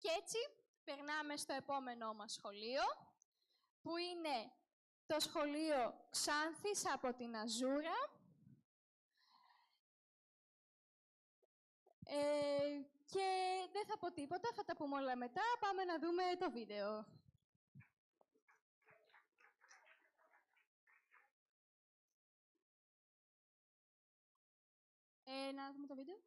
Και έτσι περνάμε στο επόμενό μας σχολείο, που είναι το σχολείο Ξάνθης από την Αζούρα. Ε, και δεν θα πω τίποτα, θα τα πούμε όλα μετά. Πάμε να δούμε το βίντεο. Ε, να δούμε το βίντεο.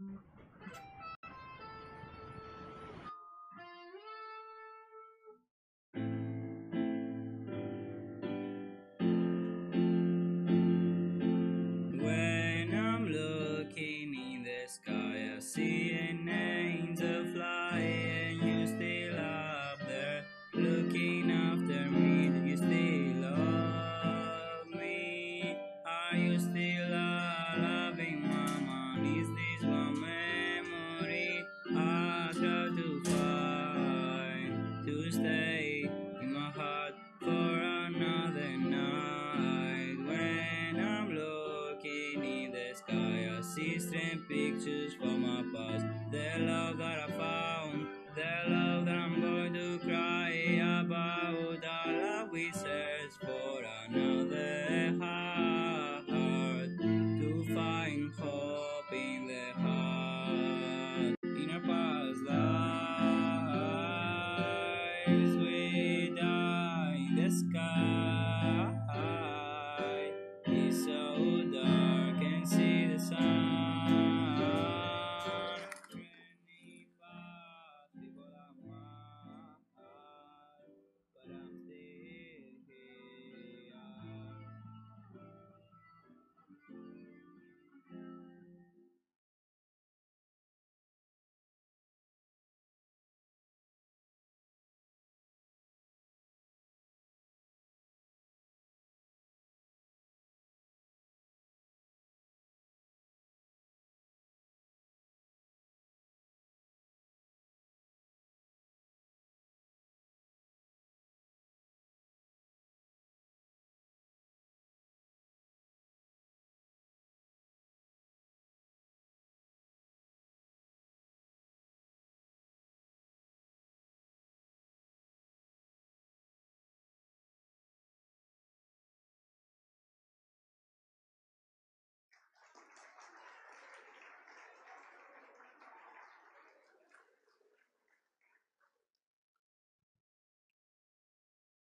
Mm-hmm.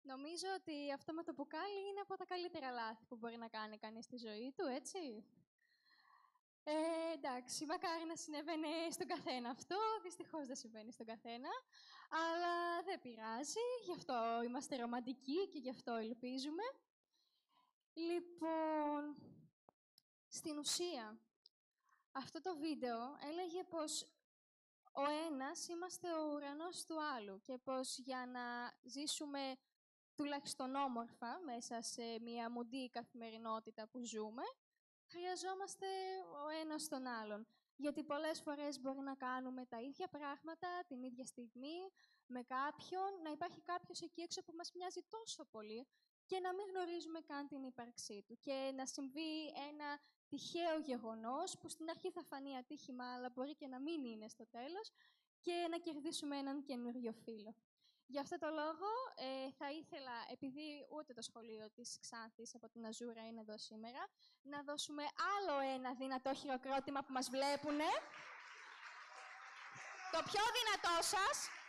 Νομίζω ότι αυτό με το μπουκάλι είναι από τα καλύτερα λάθη που μπορεί να κάνει κανείς στη ζωή του, έτσι. Ε, εντάξει, μακάρι να συνέβαινε στον καθένα αυτό. Δυστυχώς δεν συμβαίνει στον καθένα. Αλλά δεν πειράζει. Γι' αυτό είμαστε ρομαντικοί και γι' αυτό ελπίζουμε. Λοιπόν, στην ουσία, αυτό το βίντεο έλεγε πως ο ένας είμαστε ο ουρανός του άλλου και πως για να ζήσουμε τουλάχιστον όμορφα μέσα σε μια μουντή καθημερινότητα που ζούμε, χρειαζόμαστε ο ένας τον άλλον. Γιατί πολλές φορές μπορεί να κάνουμε τα ίδια πράγματα την ίδια στιγμή με κάποιον, να υπάρχει κάποιος εκεί έξω που μας μοιάζει τόσο πολύ και να μην γνωρίζουμε καν την ύπαρξή του. Και να συμβεί ένα τυχαίο γεγονός που στην αρχή θα φανεί ατύχημα, αλλά μπορεί και να μην είναι στο τέλος και να κερδίσουμε έναν καινούριο φίλο. Γι' αυτό το λόγο ε, θα ήθελα, επειδή ούτε το σχολείο της Ξάνθης από την Αζούρα είναι εδώ σήμερα, να δώσουμε άλλο ένα δυνατό χειροκρότημα που μας βλέπουνε. Το πιο δυνατό σας.